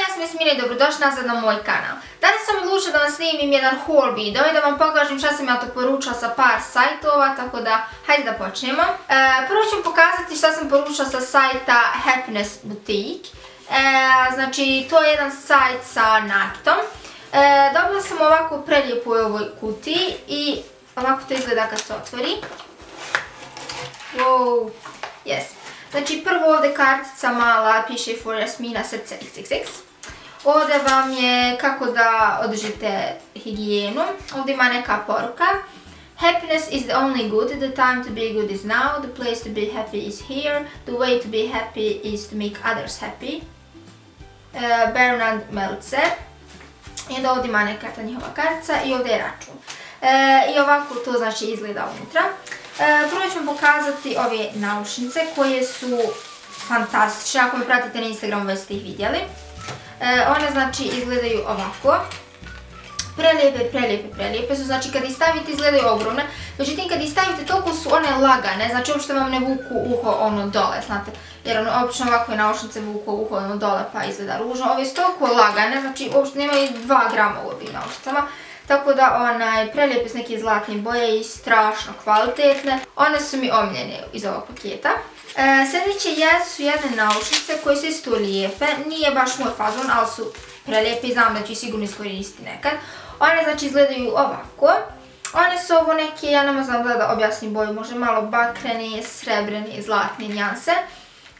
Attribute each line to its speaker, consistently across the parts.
Speaker 1: ja sam Jasmina i dobrodošli nazad na moj kanal. Danas sam odlučila da vam snimim jedan haul video i da vam pokažem šta sam ja to poručila sa par sajtova, tako da hajde da počnemo. E, prvo ću pokazati šta sam poručila sa sajta Happiness Boutique. E, znači, to je jedan sajt sa nakitom. E, dobila sam ovako prelijepu u ovoj kutiji i ovako to izgleda kad se otvori. Wow. Znači prvo ovdje kartica mala piše for Jasmina srce XXX. Ovdje vam je kako da održite higijenu. Ovdje ima neka poruka. Happiness is the only good, the time to be good is now, the place to be happy is here, the way to be happy is to make others happy. Uh, Bernard Meltzer. I onda ovdje ima neka ta njihova kartica i ovdje je račun. E, I ovako to znači izgleda unutra. E, prvo vam pokazati ove naušnice koje su fantastične. Ako me pratite na Instagramu već ste ih vidjeli. E, one znači izgledaju ovako. Prelijepe, prelijepe, prelijepe su, znači kad ih stavite izgledaju ogromne, međutim kad ih stavite toliko su one lagane, znači uopšte vam ne vuku uho ono dole, znate, jer ono, obično ovakve naušnice vuku uho ono dole pa izgleda ružno, ove su toliko lagane, znači uopšte nemaju 2 grama u ovim naušnicama, tako da onaj, prelijepe su neke zlatne boje i strašno kvalitetne. One su mi omljene iz ovog paketa. E, sljedeće jesu jedne naušnice koje su isto lijepe. Nije baš moj fazon, ali su prelijepe i znam da ću sigurno iskoristiti nekad. One znači izgledaju ovako. One su ovo neke, ja nema znam da objasnim boju, možda malo bakrene, srebrene, zlatne njanse.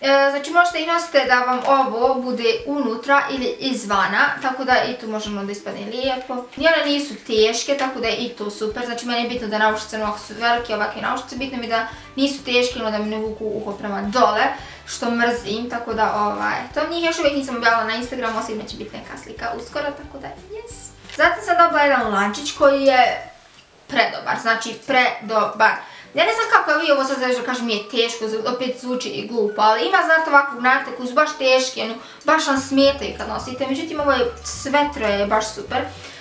Speaker 1: E, znači možete i nosite da vam ovo bude unutra ili izvana, tako da i tu možemo da ispadne lijepo. I nisu teške, tako da je i to super. Znači meni je bitno da naušice ovako su velike, ovakve naušice. Bitno mi da nisu teške, no da mi ne vuku uho prema dole, što mrzim, tako da ovaj, to njih još uvijek nisam objavila na Instagramu, osim će biti neka slika uskoro, tako da yes. Zatim sam dobila jedan lančić koji je predobar, znači predobar. Ja ne znam kako vi ovo sad da kažem mi je teško, opet zvuči i glupo, ali ima znate ovakvog nakita koji su baš teški, ono, baš vam smetaju kad nosite, međutim ovo je sve troje baš super.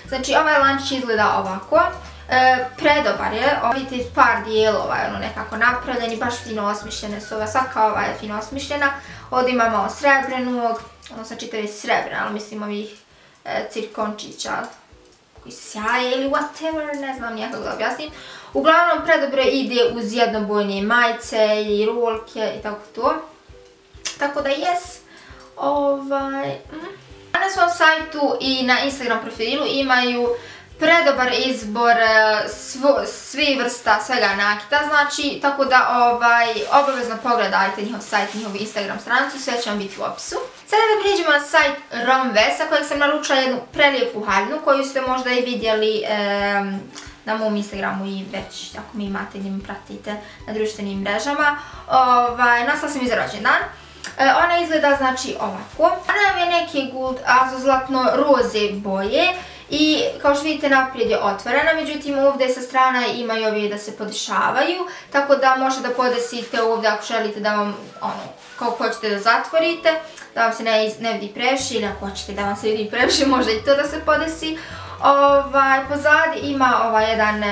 Speaker 1: Znači ovaj lančić izgleda ovako, e, predobar je, vidite par dijelova je ono nekako napravljeni, baš fino osmišljene su ove, svaka ova je fino osmišljena, ovdje ima malo srebrenog, ono sad čitavi srebrne, ali mislim ovih e, cirkončića, koji sjaje ili whatever, ne znam nijekog da objasnim. Uglavnom predobro ide uz jednobojne majice i rolke i tako to. Tako da jes, ovaj... Mm. Na svom sajtu i na Instagram profilu imaju predobar izbor e, svi vrsta svega nakita, znači, tako da ovaj, obavezno pogledajte njihov sajt, njihov Instagram stranicu, sve će vam biti u opisu. Sada da prijeđemo na sajt Romve, sa kojeg sam naručila jednu prelijepu haljnu, koju ste možda i vidjeli na mom Instagramu i već ako mi imate i mi pratite na društvenim mrežama. Ovaj, sam rođendan. E, ona izgleda znači ovako. Ona je neke gold azozlatno roze boje i kao što vidite naprijed je otvorena, međutim ovdje sa strana imaju ove da se podešavaju, tako da možete da podesite ovdje ako želite da vam, ono, kao hoćete da zatvorite, da vam se ne, ne vidi previše ili ako hoćete da vam se vidi previše može i to da se podesi. Ovaj, pozadi ima ovaj jedan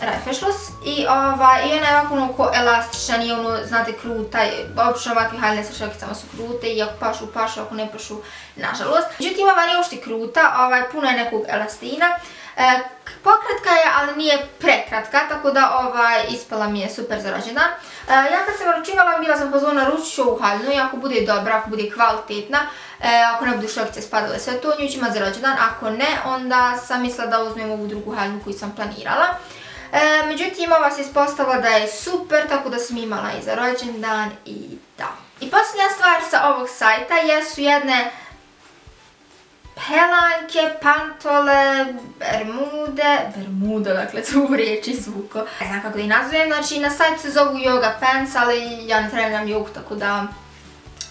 Speaker 1: Rajfešlos i, ovaj, i ona je ovako ono ko elastična, nije ono, znate, kruta, obično ovakve haljne sa šakicama su krute i ako pašu, pašu, ako ne pašu, nažalost. Međutim, ova nije uopšte kruta, ovaj, puno je nekog elastina. E, pokratka je, ali nije prekratka, tako da ovaj, ispala mi je super za rođendan. E, ja kad sam naručivala, bila sam pozvona ručiću ovu haljnu i ako bude dobra, ako bude kvalitetna, e, ako ne budu šakice spadale sve to, nju ću imati za rođendan. Ako ne, onda sam mislila da uzmem ovu drugu haljnu koju sam planirala. E, međutim, ova se ispostavila da je super, tako da sam imala i za rođendan i da. I posljednja stvar sa ovog sajta jesu jedne pelanke, pantole, bermude, bermuda, dakle u riječi zvuko. Ne znam kako da ih nazovem, znači na sajtu se zovu yoga pants, ali ja ne trebam jogu, tako da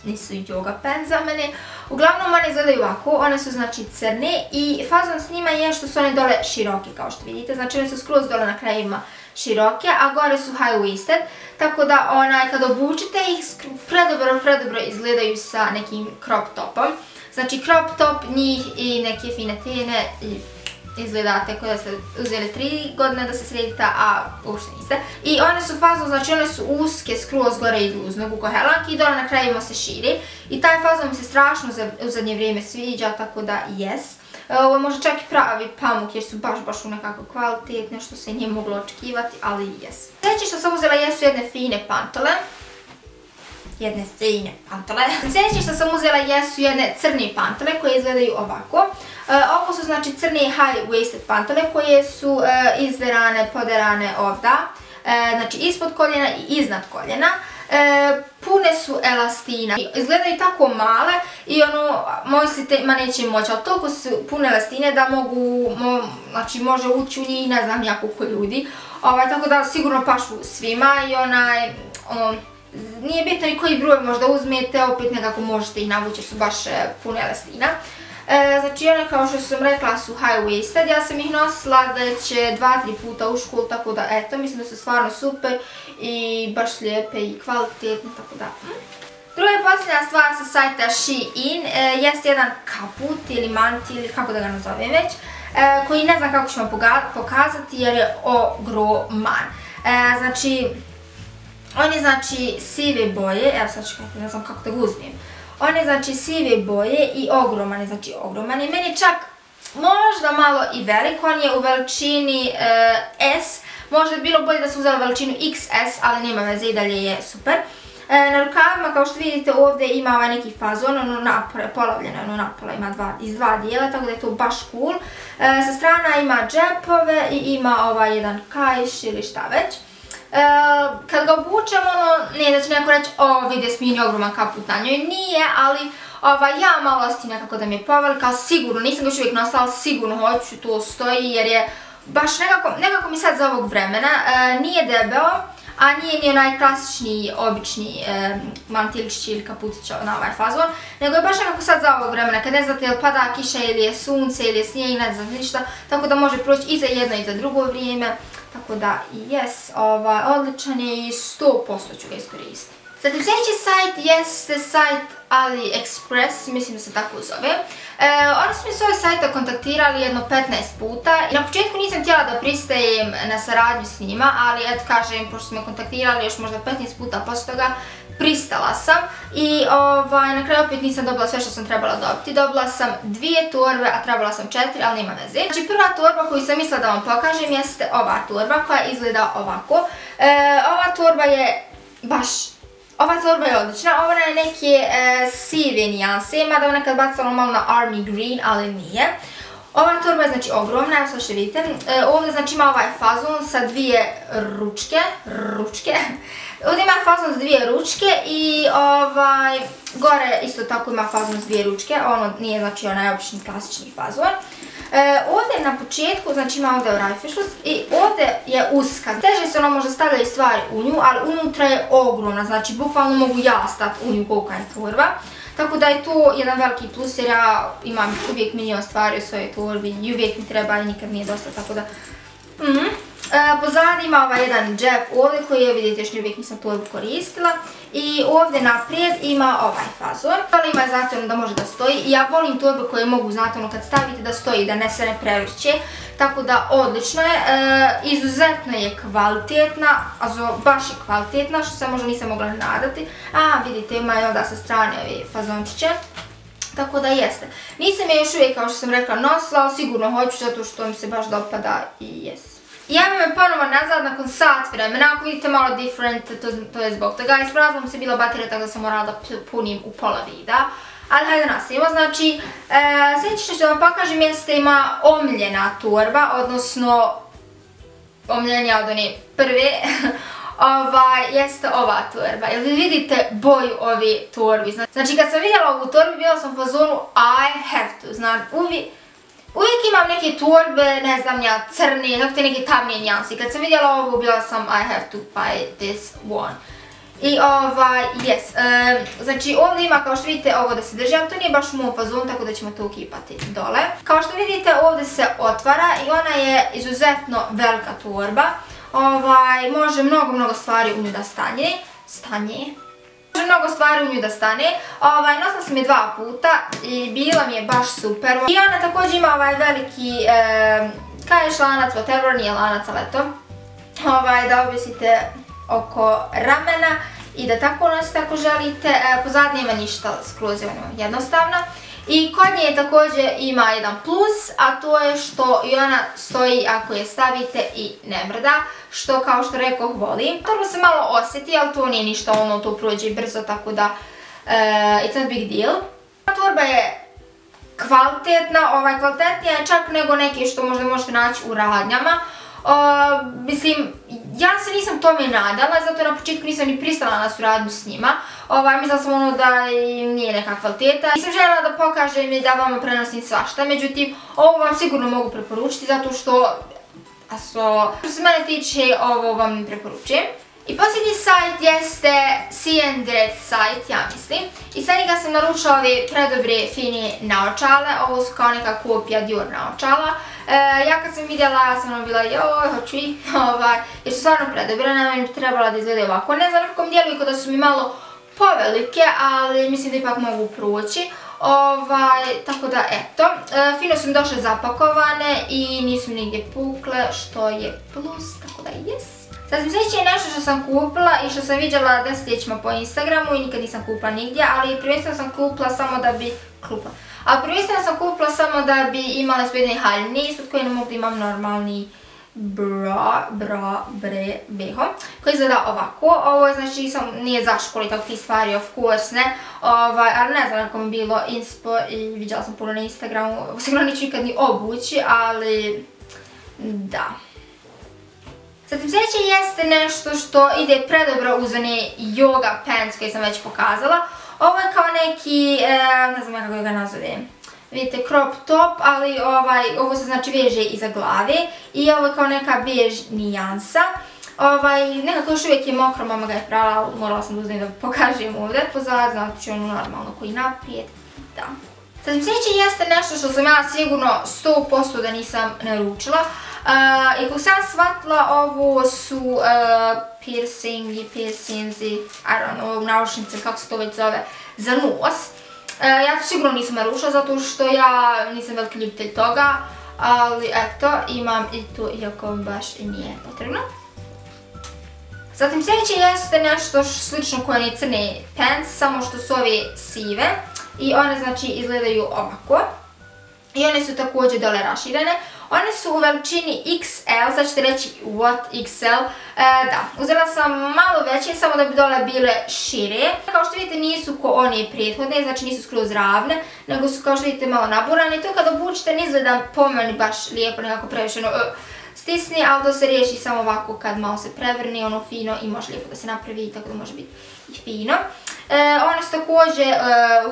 Speaker 1: nisu yoga pants za mene. Uglavnom one izgledaju ovako, one su znači crne i fazon s njima je što su one dole široke kao što vidite, znači one su skroz dole na krajima široke, a gore su high waisted, tako da onaj kad obučite ih predobro, predobro izgledaju sa nekim crop topom. Znači crop top, njih i neke fine tene i izgleda tako da ste uzeli 3 godine da se sredite, a uopšte niste. I one su fazon, znači one su uske, skroz gore idu uz nogu ko helanki i dole na krajima se širi. I taj fazon mi se strašno u zadnje vrijeme sviđa, tako da yes. E, ovo možda čak i pravi pamuk jer su baš baš u nekako kvalitetne što se nije moglo očekivati, ali yes. Sljedeće što sam uzela jesu jedne fine pantole jedne fine pantole. Sljedeće što sam uzela jesu jedne crne pantole koje izgledaju ovako. E, ovo su znači crne high waisted pantole koje su e, izderane, poderane ovda. E, znači ispod koljena i iznad koljena. Pune su elastina. Izgledaju tako male i ono, mislite, ma neće moći, ali toliko su pune elastine da mogu, znači može ući u njih ne znam koliko ljudi. Ovaj, tako da sigurno pašu svima i onaj, ono, nije bitno i koji broj možda uzmete, opet nekako možete i navući, su baš e, pune elastina. E, znači one kao što sam rekla su high waisted, ja sam ih nosila već 2-3 puta u školu, tako da eto, mislim da su stvarno super i baš lijepe i kvalitetne, tako da... Druga i posljednja stvar sa sajta Shein e, jest jedan kaput ili manti ili kako da ga nazovem već, koji ne znam kako ću vam pokazati jer je ogroman. Znači, on je znači sive boje, evo sad čekajte, ne znam kako da ga uzmem. On je znači sive boje i ogroman je, znači ogroman je. Meni čak možda malo i velik, on je u veličini eh, S. Možda bi bilo bolje da sam uzela veličinu XS, ali nema veze i dalje je super. Eh, na rukavima, kao što vidite, ovdje ima ovaj neki fazon, ono napore, polovljeno ono napola, ima iz dva dijela, tako da je to baš cool. Eh, sa strana ima džepove i ima ovaj jedan kajš ili šta već. Ehm, kad ga obučem, ono, nije da će neko reći, o, vidi smini ogroman kaput na njoj, nije, ali ja malo osti nekako da mi je povelika, sigurno, nisam ga još uvijek nosila, ali sigurno hoću, to stoji, jer je baš nekako, nekako mi sad za ovog vremena, ehm, nije debeo, a nije ni onaj obični e, ili kaputić na ovaj fazon, nego je baš nekako sad za ovog vremena, kad ne znate je li pada kiša ili je sunce ili je snijeg, ne znate ništa, tako da može proći i za jedno i za drugo vrijeme. Tako da, yes, ovaj, odličan je i 100% ću ga iskoristiti. Zatim sljedeći sajt jeste sajt AliExpress, mislim da se tako zove. E, oni su mi s ovog sajta kontaktirali jedno 15 puta i na početku nisam htjela da pristajem na saradnju s njima, ali et kažem, pošto su me kontaktirali još možda 15 puta posle toga, pristala sam i ovaj, na kraju opet nisam dobila sve što sam trebala dobiti. Dobila sam dvije torbe, a trebala sam četiri, ali nema veze. Znači prva torba koju sam mislila da vam pokažem jeste ova torba koja izgleda ovako. E, ova torba je baš ova torba je odlična, ona je neke sive nijanse, mada ona kad bacala malo na army green, ali nije. Ova torba je znači ogromna, evo što vidite. E, ovdje znači ima ovaj fazon sa dvije ručke, ručke. Ovdje ima fazon s dvije ručke i ovaj, gore isto tako ima fazon s dvije ručke, ono nije znači onaj obični klasični fazon. E, ovdje na početku, znači ima ovdje rajfišlus i ovdje je uska. Teže se ono možda stavljaju stvari u nju, ali unutra je ogromna, znači bukvalno mogu ja stati u nju kolika je torba. Tako da je to jedan veliki plus jer ja imam uvijek milion stvari u svojoj torbi i uvijek mi treba i nikad nije dosta, tako da... Mhm. Pozadnji ima ovaj jedan džep ovdje koji je, vidite, još uvijek nisam torbu koristila. I ovdje naprijed ima ovaj fazon. Ali ima zato da može da stoji. I ja volim torbe koje mogu, znate, ono kad stavite da stoji, da ne se ne prevrće. Tako da odlično je, e, izuzetno je kvalitetna, a baš je kvalitetna, što se možda nisam mogla nadati. A, vidite, ima i onda sa strane ove fazončiće. Tako da jeste. Nisam je još uvijek, kao što sam rekla, nosila, ali sigurno hoću zato što mi se baš dopada i jes. I ja me ponovo nazad nakon sat vremena, ako vidite malo different, to, je zbog toga. Ispravila mi se bila baterija tako da sam morala da punim u pola vida. Ali hajde nastavimo, znači, e, sljedeće što ću vam pokažem jeste ima omljena torba, odnosno omljenja od one prve. Ovaj, jeste ova torba. Jel vi vidite boju ove torbi? Znači kad sam vidjela ovu torbi, bila sam u fazonu I have to. Znači uvijek Uvijek imam neke torbe, ne znam ja, crne, te neke tamnije njansi. Kad sam vidjela ovu, bila sam I have to buy this one. I ovaj, yes, znači ovdje ima kao što vidite ovo da se drži, ali to nije baš u mom fazonu, tako da ćemo to ukipati dole. Kao što vidite ovdje se otvara i ona je izuzetno velika torba. Ovaj, može mnogo, mnogo stvari u nju da stanje. Stanje. Može mnogo stvari u nju da stane. Ovaj, nosila sam je dva puta i bila mi je baš super. I ona također ima ovaj veliki, e, lanac, whatever, nije lanac, ali eto. Ovaj, da objesite oko ramena i da tako nosite ako želite. E, pozadnje ima ništa skruzivno jednostavno. I kod nje također ima jedan plus, a to je što i ona stoji ako je stavite i ne mrda, što kao što rekao volim. Torba se malo osjeti, ali to nije ništa, ono to prođe brzo, tako da uh, it's not big deal. Torba je kvalitetna, ovaj kvalitetnija je čak nego neke što možda možete naći u radnjama. Mislim, ja se nisam tome nadala, zato na početku nisam ni pristala na suradnju s njima. Ovaj, mislila sam ono da nije neka kvaliteta. Nisam željela da pokažem i da vam prenosim svašta, međutim, ovo vam sigurno mogu preporučiti zato što, što se mene tiče, ovo vam preporučujem. I posljednji sajt jeste Direct sajt, ja mislim. I sad njega sam naručila ove predobre fine naočale, ovo su kao neka kopija Dior naočala. E, ja kad sam vidjela, ja sam ono bila joj, hoću i, ovaj, jer su stvarno predobre, na meni trebala da izgleda ovako. Ne znam nekakvom dijelu i da su mi malo povelike, ali mislim da ipak mogu proći. Ovaj, tako da eto, e, fino su mi došle zapakovane i nisu nigdje pukle, što je plus, tako da jes. Sasvim sljedeće je nešto što sam kupila i što sam vidjela desetljećima po Instagramu i nikad nisam kupila nigdje, ali prvenstveno sam kupila samo da bi... Klupa. A prvenstveno sam kupila samo da bi imala spredne haljine, ispod koje ne mogu da imam normalni bra, bra, bre, beho, koji izgleda ovako. Ovo znači sam, nije zaškoli tako ti stvari, of course, ne, ovaj, ali ne znam kako mi bilo inspo i vidjela sam puno na Instagramu, sigurno neću nikad ni obući, ali da. Zatim sljedeće jeste nešto što ide predobro uz one yoga pants koje sam već pokazala. Ovo je kao neki, e, ne znam kako ga nazovem, vidite crop top, ali ovaj, ovo se znači veže iza glave i ovo je kao neka bež nijansa. Ovaj, nekako još uvijek je mokro, mama ga je prala, morala sam uzeti da pokažem ovdje. Pozad, znači ono normalno koji naprijed, da. Sljedeće jeste nešto što sam ja sigurno 100% da nisam naručila, i kako sam shvatila, ovo su uh, piercingi, piercingsi, I don't know, naučnice, kako se to već zove, za nos. Uh, ja to sigurno nisam narušila zato što ja nisam veliki ljubitelj toga, ali eto, imam i to iako baš i nije potrebno. Zatim sljedeće jeste nešto slično koje je crne pants, samo što su ove sive i one znači izgledaju ovako. I one su također dole raširene. One su u veličini XL, sad ćete reći what XL. E, da, uzela sam malo veće, samo da bi dole bile šire. Kao što vidite nisu ko one prethodne, znači nisu skroz ravne, nego su kao što vidite malo naburane. To kad obučite ne izgleda po meni baš lijepo, nekako previše ono, stisni, ali to se riješi samo ovako kad malo se prevrni, ono fino i može lijepo da se napravi, tako da može biti i fino. E, one su također e,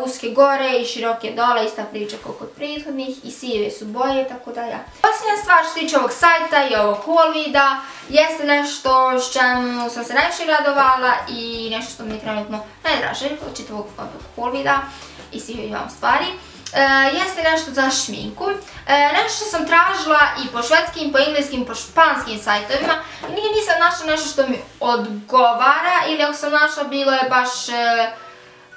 Speaker 1: uske gore i široke dole, ista priča kao kod prethodnih i sive su boje, tako da ja. Posljednja stvar što se tiče ovog sajta i ovog haul videa jeste nešto s čemu sam se najviše radovala i nešto što mi je trenutno najdraže od čitavog haul videa i svih vam stvari. E, jeste nešto za šminku. E, nešto što sam tražila i po švedskim, po engleskim, po španskim sajtovima nije nisam našla nešto što mi odgovara ili ako sam našla bilo je baš e,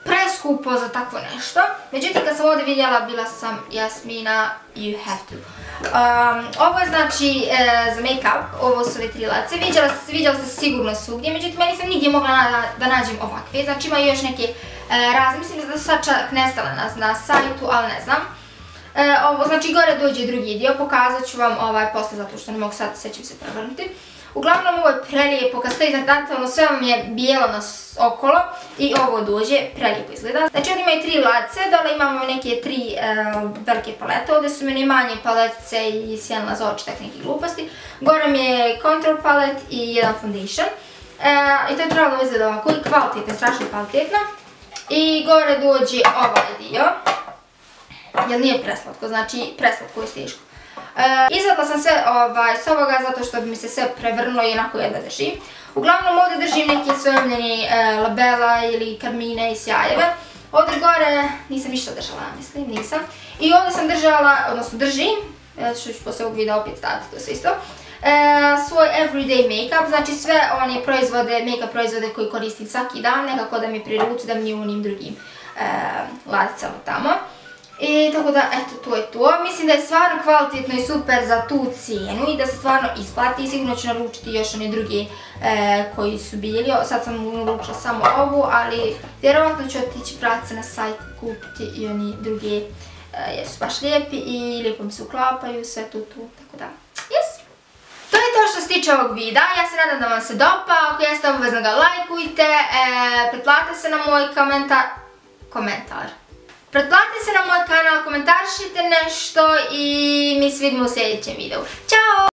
Speaker 1: preskupo za takvo nešto. Međutim, kad sam ovdje vidjela, bila sam Jasmina, you have to. ovo je znači za make-up, ovo su ove tri lece. Vidjela, se sigurno svugdje, međutim, ja nisam nigdje mogla da nađem ovakve. Znači imaju još neke E, razmislim da su sad čak nestale na, sajtu, ali ne znam. E, znači gore dođe drugi dio, pokazat ću vam ovaj posle zato što ne mogu sad sećam se prevrnuti. Uglavnom ovo je prelijepo, kad stoji ono sve vam je bijelo na okolo i ovo dođe, prelijepo izgleda. Znači ovdje imaju tri lace, dole imamo neke tri e, velike palete, ovdje su meni manje paletice i sjenila za oči, tak nekih gluposti. Gore mi je contour palet i jedan foundation. I to je trebalo izgleda ovako i kvalitetno, strašno kvalitetno. I gore dođe ovaj dio. Jer nije preslatko, znači preslatko je stiško. E, sam sve ovaj, s ovoga zato što bi mi se sve prevrnulo i onako jedva držim. Uglavnom ovdje držim neki svojemljeni e, labela ili karmine i sjajeve. Ovdje gore nisam ništa držala, mislim, nisam. I ovdje sam držala, odnosno držim, što ću posle ovog videa opet staviti to sve isto. Svoj everyday make-up, znači sve one proizvode, make-up proizvode koji koristim svaki dan, nekako da mi priruču, da mi u onim drugim ladicama tamo. I tako da, eto, to je to. Mislim da je stvarno kvalitetno i super za tu cijenu i da se stvarno isplati. Sigurno ću naručiti još one druge e, koji su bili. Sad sam naručila samo ovu, ali vjerovatno ću otići pratiti se na sajt kupiti i oni druge e, jer su baš lijepi i lijepo mi se uklapaju, sve tu tu, tako da, yes! To je to što se tiče ovog videa, ja se nadam da vam se dopa, ako jeste obavezno ga lajkujte, e, pretplatite se na moj komentar, komentar. Pretplatite se na moj kanal, komentaršite nešto i mi se vidimo u sljedećem videu. Ćao!